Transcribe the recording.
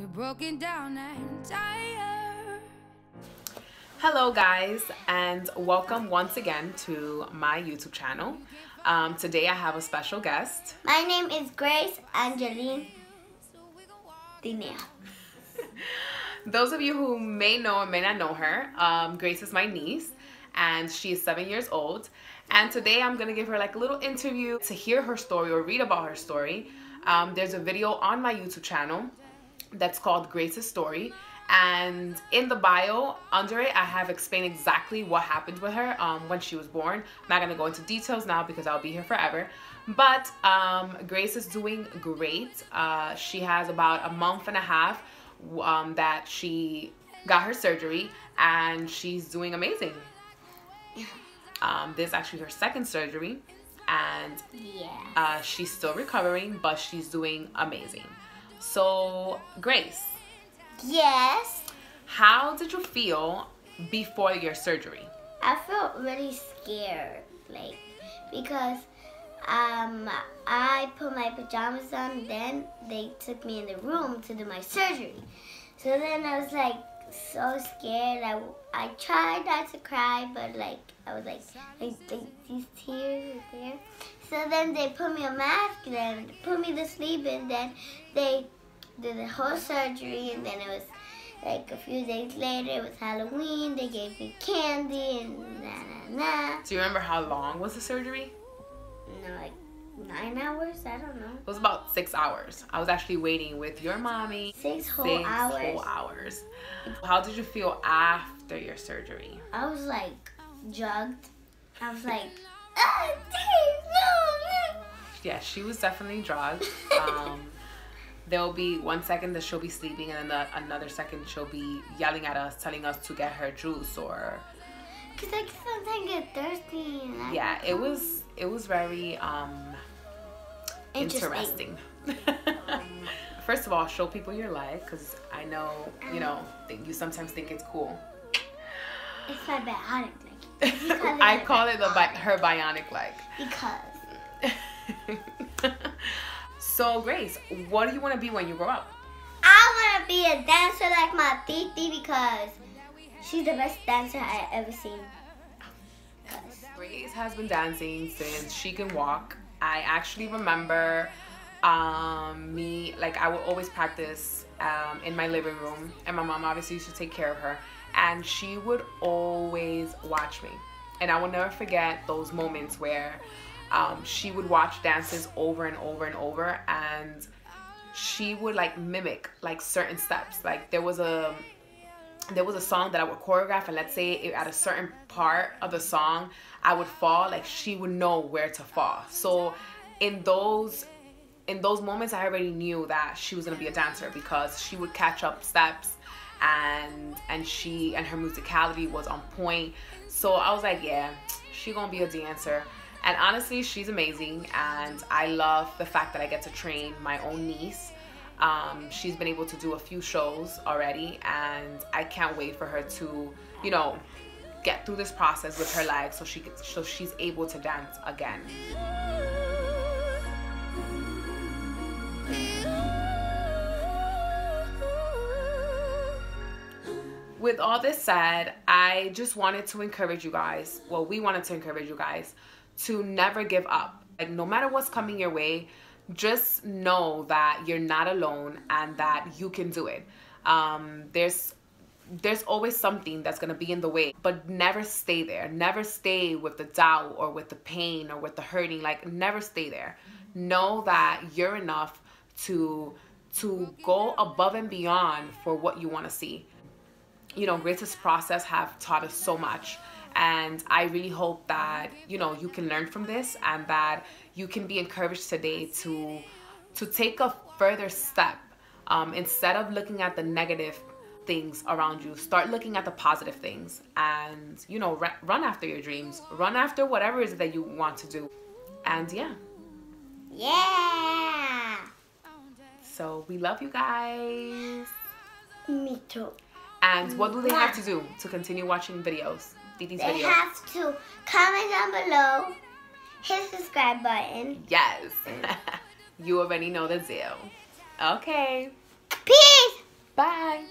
You're broken down and tired. Hello guys and welcome once again to my YouTube channel. Um, today I have a special guest. My name is Grace Angeline Tineo. Those of you who may know or may not know her, um, Grace is my niece and she is seven years old. And today I'm gonna give her like a little interview to hear her story or read about her story. Um, there's a video on my YouTube channel that's called Grace's Story. And in the bio under it, I have explained exactly what happened with her um, when she was born. I'm not gonna go into details now because I'll be here forever. But um, Grace is doing great. Uh, she has about a month and a half um, that she got her surgery and she's doing amazing. Um, this is actually her second surgery and Yeah. uh, she's still recovering, but she's doing amazing. So, Grace, Yes. how did you feel before your surgery? I felt really scared, like, because um, I put my pajamas on, then they took me in the room to do my surgery. So then I was like so scared. I, I tried not to cry, but like I was like, like, like these tears were there. So then they put me a mask, then put me to sleep, and then they did the whole surgery, and then it was like a few days later, it was Halloween. They gave me candy and na na na. Do you remember how long was the surgery? No, like nine hours. I don't know. It was about six hours. I was actually waiting with your mommy. Six whole six hours. whole hours. How did you feel after your surgery? I was like drugged. I was like, ah, Dave, no, no. Yeah, she was definitely drugged. Um, there will be one second that she'll be sleeping, and then the, another second she'll be yelling at us, telling us to get her juice or Cause I sometimes get thirsty. Yeah it was it was very um Interesting. interesting first of all show people your life because i know you know you sometimes think it's cool It's my bionic leg. Because i call it the bi- her bionic leg Because so grace what do you want to be when you grow up I want to be a dancer like my titi because she's the best dancer I've ever seen. Grace has been dancing since she can walk. I actually remember um, me, like, I would always practice um, in my living room, and my mom obviously used to take care of her, and she would always watch me. And I will never forget those moments where um, she would watch dances over and over and over, and she would like mimic like certain steps. Like, there was a there was a song that I would choreograph, and let's say at a certain part of the song, I would fall, like she would know where to fall. So in those in those moments, I already knew that she was gonna be a dancer because she would catch up steps, and and she and her musicality was on point. So I was like, yeah, she gonna be a dancer. And honestly, she's amazing, and I love the fact that I get to train my own niece. Um, she's been able to do a few shows already, and I can't wait for her to, you know, get through this process with her legs so she gets, so she's able to dance again. With all this said, I just wanted to encourage you guys. Well, we wanted to encourage you guys to never give up. Like no matter what's coming your way, just know that you're not alone and that you can do it. Um, there's there's always something that's gonna be in the way, but never stay there. Never stay with the doubt or with the pain or with the hurting. Like never stay there. Know that you're enough to to go above and beyond for what you want to see. You know, Grace's process have taught us so much. And I really hope that, you know, you can learn from this and that you can be encouraged today to to take a further step um, instead of looking at the negative things around you. Start looking at the positive things and you know run after your dreams. Run after whatever it is that you want to do. And yeah. Yeah. so we love you guys. Me too. and what do they have to do to continue watching videos Didi's They video have to comment down below, hit subscribe button. yes you already know the deal okay Peace. Bye.